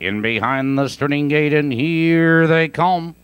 in behind the starting gate, and here they come.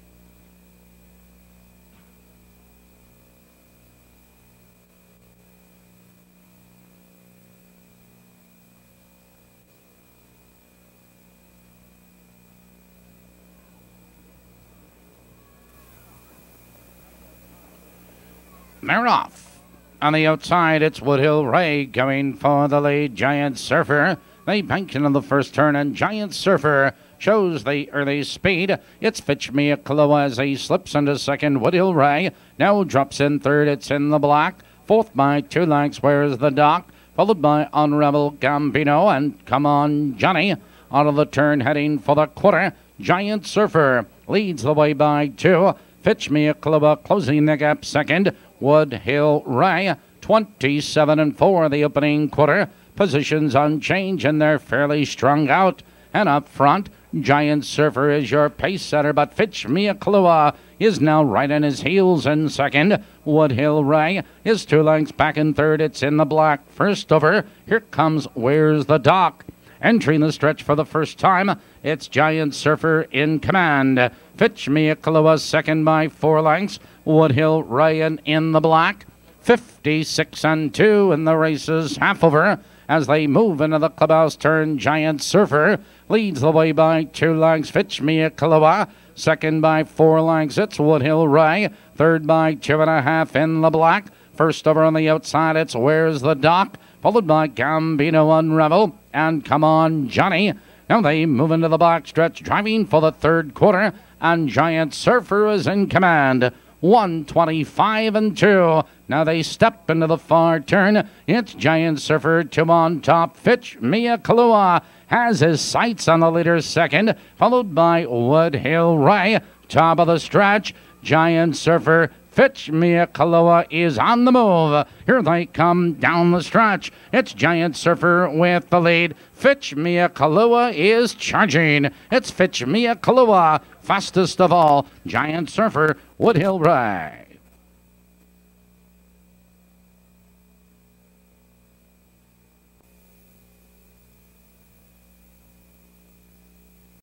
They're off. On the outside, it's Woodhill Ray going for the lead. Giant Surfer. They bank into the first turn, and Giant Surfer shows the early speed. It's Fitch Mea Kahlua as he slips into second. Woodhill Ray now drops in third. It's in the black. Fourth by two lengths. Where's the dock? Followed by Unravel Gambino and Come On Johnny. Out of the turn, heading for the quarter. Giant Surfer leads the way by two. Fitch Mea Kahlua closing the gap second. Woodhill Ray 27 and 4 the opening quarter. Positions unchanged and they're fairly strung out. And up front, Giant Surfer is your pace setter, but Fitch Mea Kahlua is now right on his heels in second. Woodhill Ray is two lengths back in third. It's in the black. First over, here comes Where's the Dock? Entering the stretch for the first time, it's Giant Surfer in command. Fitch Mea Kahlua second by four lengths. Woodhill Ryan in the black. 56 and 2 in the races half over as they move into the clubhouse turn. Giant Surfer leads the way by two lengths. Fitch Mea Kahlua. Second by four lengths. It's Woodhill Ray. Third by two and a half in the black. First over on the outside, it's Where's the Dock? Followed by Gambino Unravel. And Come On Johnny. Now they move into the backstretch, driving for the third quarter. And Giant Surfer is in command. 125 and 2. Now they step into the far turn. It's Giant Surfer, two on top. Fitch Mea Kahlua has his sights on the leader second, followed by Woodhill Ray. Top of the stretch, Giant Surfer. Fitch Mea Kahlua is on the move. Here they come down the stretch. It's Giant Surfer with the lead. Fitch Mea Kahlua is charging. It's Fitch Mea Kahlua, fastest of all. Giant Surfer, Woodhill Ray.